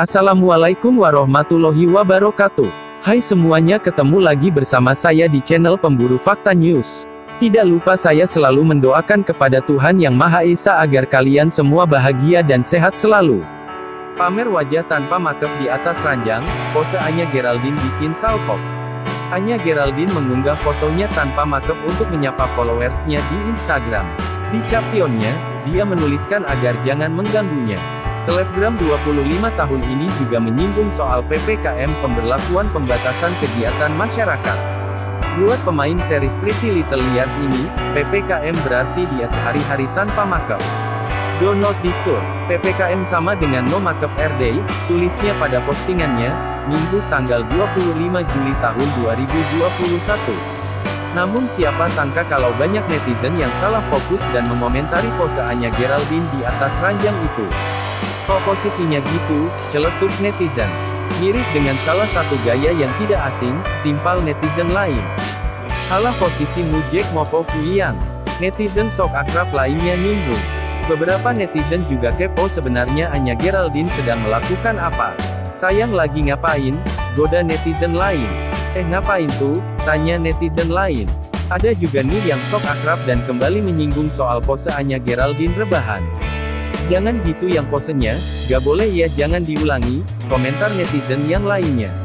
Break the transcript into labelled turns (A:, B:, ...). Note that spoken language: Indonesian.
A: Assalamualaikum warahmatullahi wabarakatuh. Hai semuanya ketemu lagi bersama saya di channel Pemburu Fakta News. Tidak lupa saya selalu mendoakan kepada Tuhan Yang Maha Esa agar kalian semua bahagia dan sehat selalu. Pamer wajah tanpa makeup di atas ranjang, pose Anya Geraldine bikin salpok. Anya Geraldine mengunggah fotonya tanpa makeup untuk menyapa followersnya di Instagram. Di captionnya, dia menuliskan agar jangan mengganggunya. Selebgram 25 tahun ini juga menyinggung soal PPKM pemberlakuan pembatasan kegiatan masyarakat. Buat pemain series Pretty Little Liars ini, PPKM berarti dia sehari-hari tanpa makeup. Do not disturb. PPKM sama dengan no makeup air day, tulisnya pada postingannya, Minggu tanggal 25 Juli tahun 2021. Namun siapa sangka kalau banyak netizen yang salah fokus dan mengomentari pose Anya Geraldine di atas ranjang itu. Kok posisinya gitu, celetuk netizen. Mirip dengan salah satu gaya yang tidak asing, timpal netizen lain. Halah posisi Mujek Mopo Kuyang. Netizen sok akrab lainnya nimbrung. Beberapa netizen juga kepo sebenarnya Anya Geraldine sedang melakukan apa. Sayang lagi ngapain? Goda netizen lain. Eh ngapain tuh? Tanya netizen lain. Ada juga nih yang sok akrab dan kembali menyinggung soal pose Anya Geraldine rebahan. Jangan gitu yang posenya, gak boleh ya jangan diulangi, komentar netizen yang lainnya.